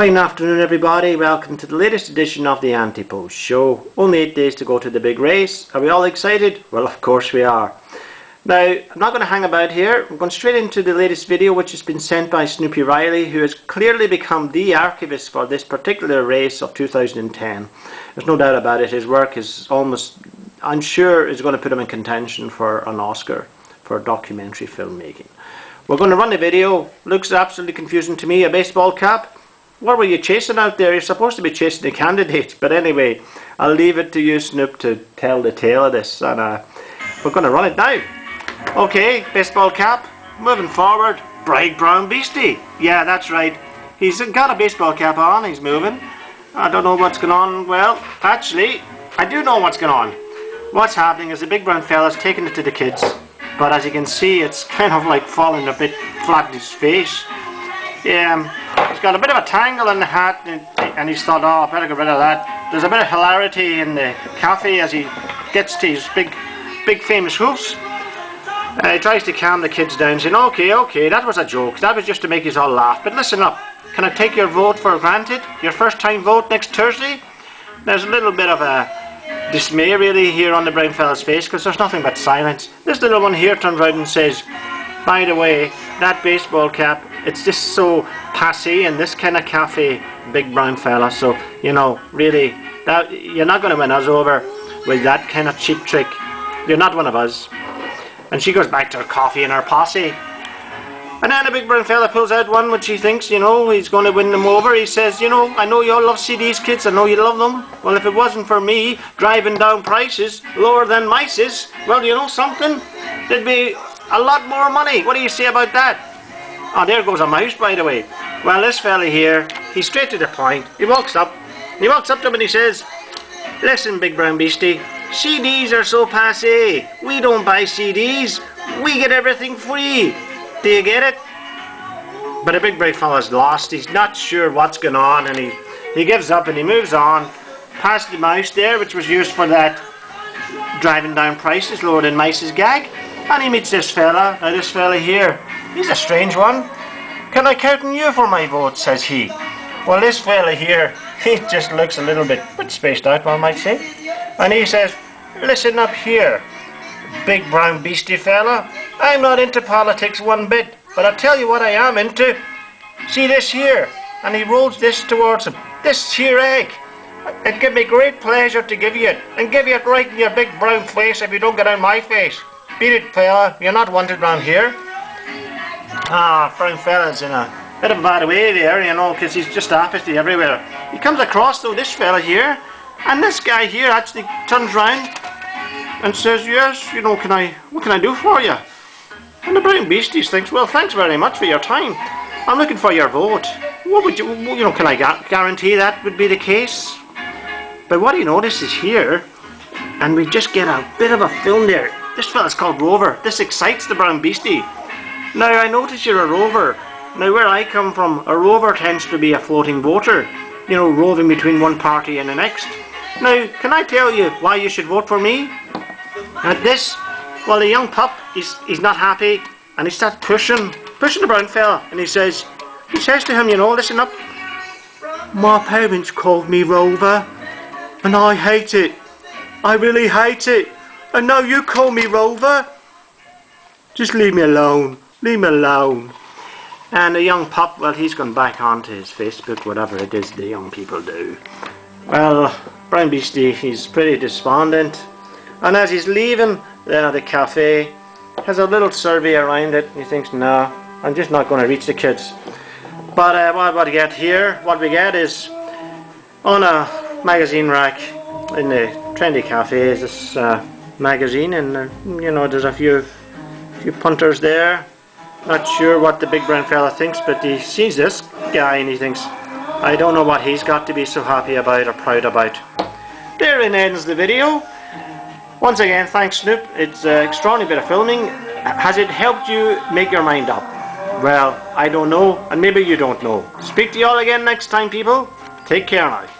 Fine afternoon everybody, welcome to the latest edition of the Ante-Post Show. Only 8 days to go to the big race. Are we all excited? Well of course we are. Now, I'm not going to hang about here. I'm going straight into the latest video which has been sent by Snoopy Riley who has clearly become the archivist for this particular race of 2010. There's no doubt about it, his work is almost, I'm sure, is going to put him in contention for an Oscar for documentary filmmaking. We're going to run the video. Looks absolutely confusing to me. A baseball cap. What were you chasing out there? You're supposed to be chasing the candidate. But anyway, I'll leave it to you, Snoop, to tell the tale of this. And uh, we're going to run it now. Okay, baseball cap. Moving forward. Bright brown beastie. Yeah, that's right. He's got a baseball cap on. He's moving. I don't know what's going on. Well, actually, I do know what's going on. What's happening is the big brown fella's taking it to the kids but as you can see it's kind of like falling a bit flat in his face. Yeah, he's got a bit of a tangle in the hat and, and he's thought, oh, I better get rid of that. There's a bit of hilarity in the cafe as he gets to his big, big famous hoofs. Uh, he tries to calm the kids down, saying, okay, okay, that was a joke. That was just to make us all laugh. But listen up, can I take your vote for granted? Your first time vote next Thursday? There's a little bit of a dismay really here on the brown fella's face because there's nothing but silence. This little one here turns around and says, by the way, that baseball cap, it's just so passe in this kind of cafe, big brown fella. So, you know, really, that you're not going to win us over with that kind of cheap trick. You're not one of us. And she goes back to her coffee and her posse. And then a big brown fella pulls out one which he thinks, you know, he's going to win them over. He says, you know, I know you all love CDs, kids. I know you love them. Well, if it wasn't for me driving down prices lower than mice's, well, you know something? There'd be a lot more money. What do you say about that? Oh, there goes a mouse, by the way. Well, this fella here, he's straight to the point. He walks up. He walks up to him and he says, Listen, big brown beastie, CDs are so passe. We don't buy CDs. We get everything free. Do you get it? But the big brave fella's lost. He's not sure what's going on and he, he gives up and he moves on past the mouse there which was used for that driving down prices lower than mice's gag and he meets this fella. Now this fella here, he's a strange one. Can I count on you for my vote, says he. Well this fella here, he just looks a little bit, bit spaced out one might say. And he says, listen up here, big brown beastie fella. I'm not into politics one bit, but I'll tell you what I am into. See this here? And he rolls this towards him. This here egg. It'd give me great pleasure to give you it, and give you it right in your big brown face if you don't get out my face. Beat it, fella. You're not wanted round here. Ah, brown fella's in a bit of a bad way there, you know, because he's just apathy everywhere. He comes across, though, this fella here, and this guy here actually turns round and says, yes, you know, can I, what can I do for you? And the brown beasties thinks, well, thanks very much for your time. I'm looking for your vote. What would you, you know, can I guarantee that would be the case? But what he notices here, and we just get a bit of a film there. This fella's called Rover. This excites the brown beastie. Now, I notice you're a rover. Now, where I come from, a rover tends to be a floating voter. You know, roving between one party and the next. Now, can I tell you why you should vote for me? At this, well, the young pup, he's, he's not happy, and he starts pushing, pushing the brown fella, and he says, he says to him, you know, listen up, my parents called me Rover, and I hate it. I really hate it. And now you call me Rover? Just leave me alone. Leave me alone. And the young pup, well, he's gone back onto his Facebook, whatever it is the young people do. Well, Brown Beastie, he's pretty despondent. And as he's leaving uh, the cafe, has a little survey around it. He thinks, no, I'm just not going to reach the kids. But uh, what, we get here, what we get is on a magazine rack in the trendy cafe is this uh, magazine, and uh, you know there's a few few punters there. Not sure what the big brown fella thinks, but he sees this guy and he thinks, I don't know what he's got to be so happy about or proud about. Therein ends the video. Once again, thanks Snoop. It's an extraordinary bit of filming. Has it helped you make your mind up? Well, I don't know, and maybe you don't know. Speak to you all again next time, people. Take care now.